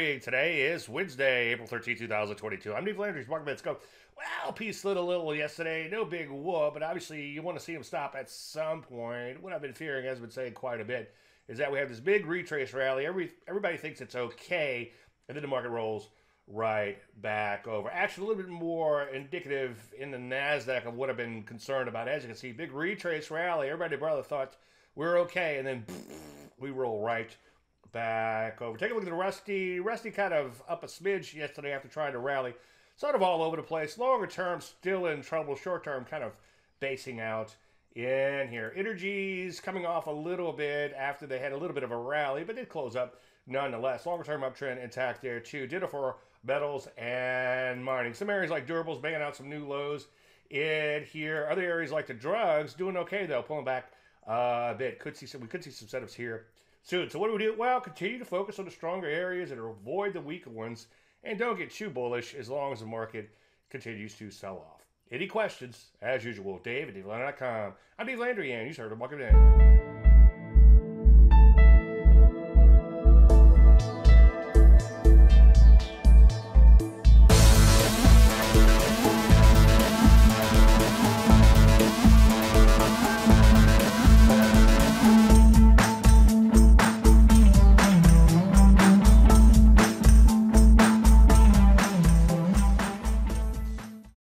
morning. Today is Wednesday, April 13, 2022. I'm Dave Landry's Market Bets Go. Well, P slid a little yesterday. No big whoop, but obviously you want to see him stop at some point. What I've been fearing, as I've been saying quite a bit, is that we have this big retrace rally. Every Everybody thinks it's okay, and then the market rolls right back over. Actually, a little bit more indicative in the NASDAQ of what I've been concerned about. As you can see, big retrace rally. Everybody brother thought we're okay, and then we roll right back over. Take a look at the Rusty. Rusty kind of up a smidge yesterday after trying to rally. Sort of all over the place. Longer term, still in trouble. Short term, kind of basing out in here. Energies coming off a little bit after they had a little bit of a rally, but did close up nonetheless. Longer term uptrend intact there too. Ditto for metals and mining. Some areas like durables banging out some new lows in here. Other areas like the drugs doing okay though, pulling back uh, bit. Could see some. We could see some setups here soon. So what do we do? Well, continue to focus on the stronger areas and avoid the weaker ones, and don't get too bullish as long as the market continues to sell off. Any questions? As usual, Dave at DaveLandry.com. I'm Dave Landry, and you heard of Market In.